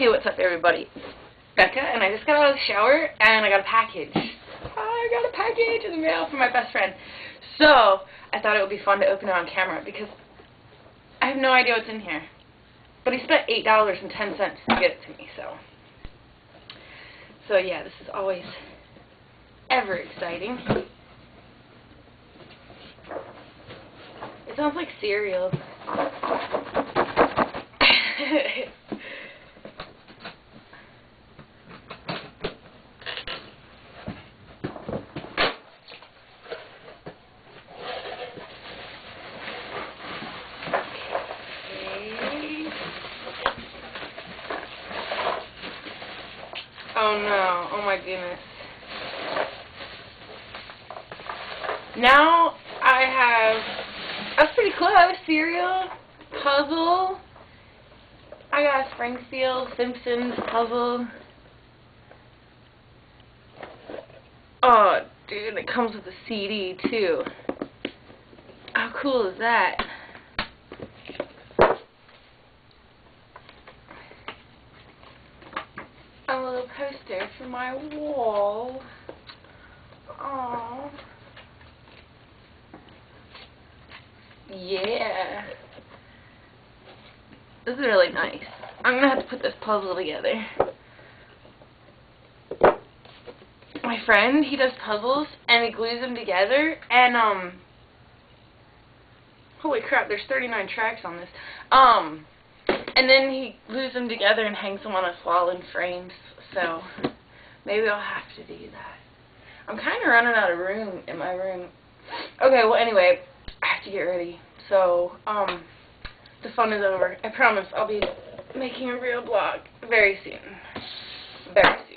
Hey, what's up, everybody? Becca, and I just got out of the shower, and I got a package. I got a package in the mail from my best friend. So, I thought it would be fun to open it on camera, because I have no idea what's in here. But he spent $8.10 to get it to me, so. So, yeah, this is always ever exciting. It sounds like cereal. Oh no, oh my goodness. Now I have, that's pretty close, cereal, puzzle, I got a Springfield Simpsons puzzle. Oh, dude, it comes with a CD too. How cool is that? A little poster for my wall. Aww. Yeah. This is really nice. I'm going to have to put this puzzle together. My friend, he does puzzles, and he glues them together, and, um, holy crap, there's 39 tracks on this. Um, and then he glues them together and hangs them on a wall in frames, so maybe I'll have to do that. I'm kind of running out of room in my room. Okay, well, anyway, I have to get ready. So, um, the fun is over. I promise I'll be making a real blog very soon. Very soon.